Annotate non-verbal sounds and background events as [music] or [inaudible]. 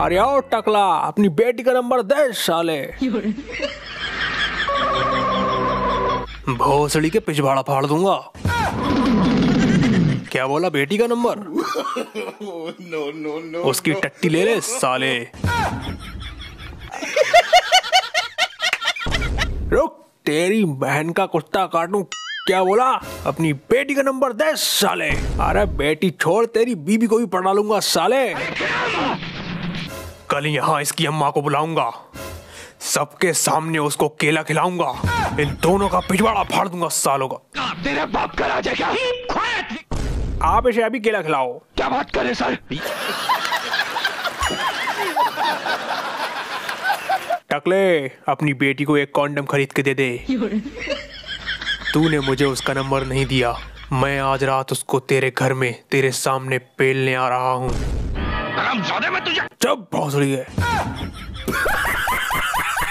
अरे आओ टकला अपनी बेटी का नंबर दे साले। भोसड़ी के पिछवाड़ा फाड़ दूँगा। क्या बोला बेटी का नंबर? No, no, no. उसकी टट्टी ले ले साले। रुक तेरी बहन का कुत्ता काटू। क्या बोला? अपनी बेटी का नंबर दे साले। अरे बेटी छोड़ तेरी बीबी को भी पढ़ा लूँगा साले। कल यहाँ इसकी अम्मा को बुलाऊँगा। सबके सामने उसको केला खिलाऊँगा। इन दोनों का पिछवाड़ा फाड़ दूँगा सालों का। तेरे बाप का राज क्या! आप इसे अभी केला खिलाओ। क्या बात करे सर? टकले अपनी बेटी को एक कॉन्डम खरीद के दे दे। तूने मुझे उसका नंबर नहीं दिया। मैं आज रात उसको तेरे घर में तेरे सामने पेलने आ रहा हूँ। हरामजादे मैं तुझे चुप भौसड़ी है। [laughs]